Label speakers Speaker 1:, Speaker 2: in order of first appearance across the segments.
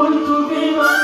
Speaker 1: Want to be mine.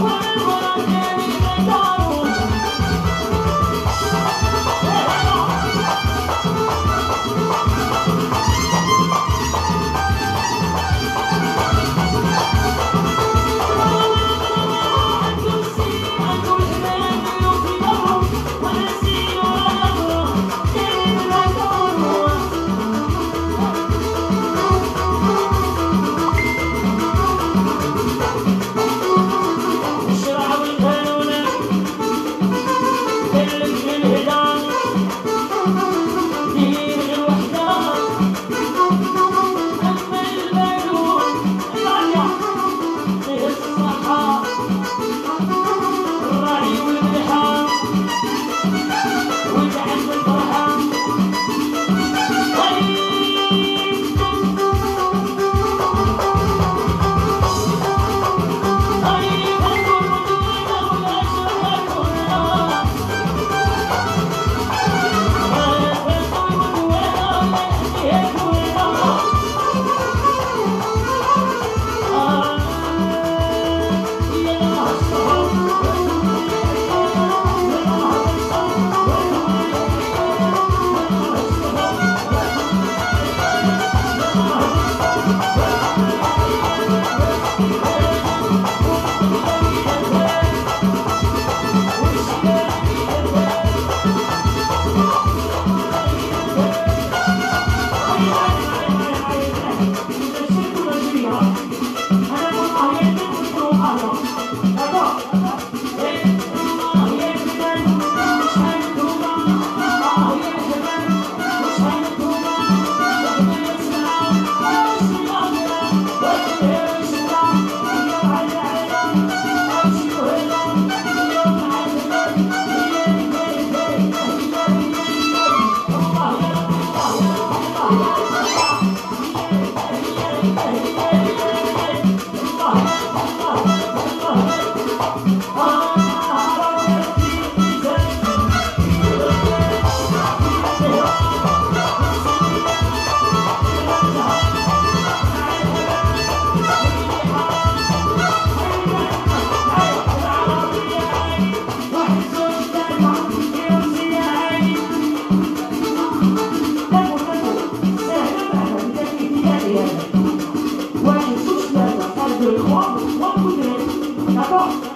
Speaker 1: Oh, 아